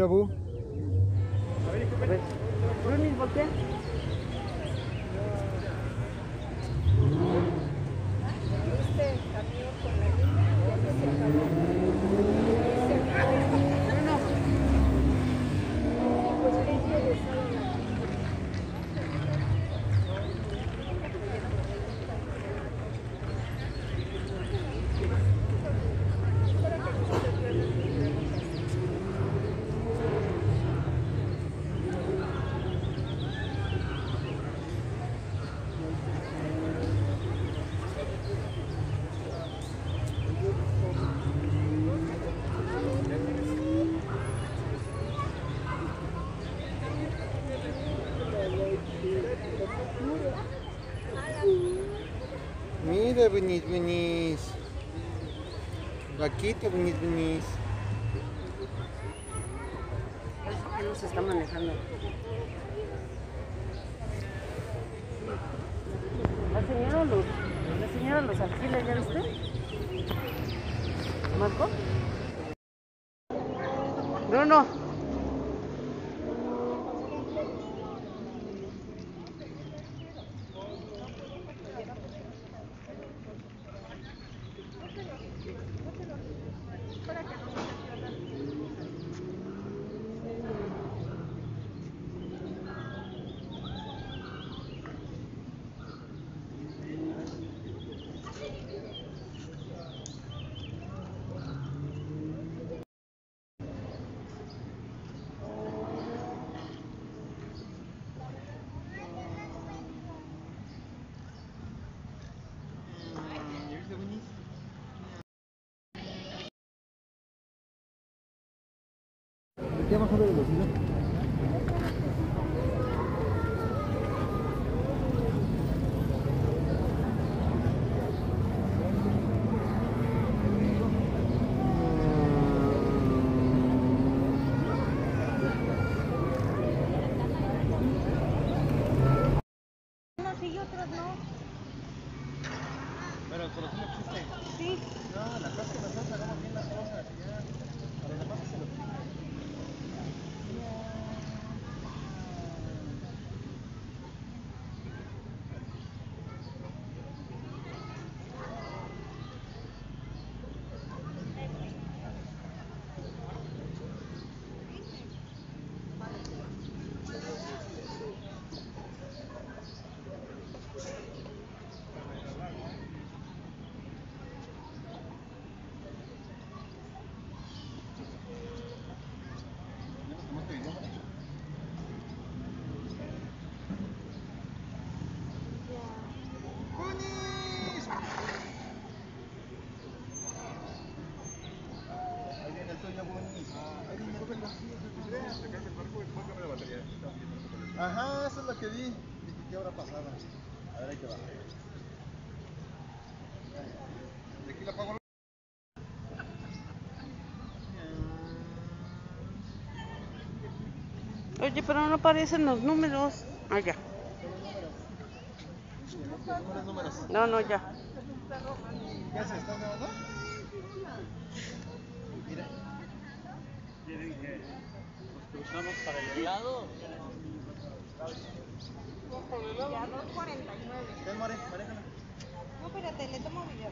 Mira, Bu. A ver, Brunis, voltea. Este camión con la niña ya no se acabó. Bruno. Y pues le interesaba la Mira, Benis, Benis. Vaquita, Benis, Benis. ¿Qué nos está manejando? La señora los, la señora los alquiles, ¿ya viste? ¿Marco? Bruno. ¿Qué bajó de velocidad? Sí y otros no. La cosa que nosotros hagamos bien las cosas. Ya. A los demás se lo Ajá, eso es lo que vi. Dije, ¿qué habrá pasado? A ver, ahí te va. De aquí la apago. Oye, pero no aparecen los números. Ah, ya. ¿Cuáles números? No, no, ya. ¿Ya se están grabando? Mira. Cruzamos para el lado. Ya 2.49. Ven, More. No, espérate, le tomo video.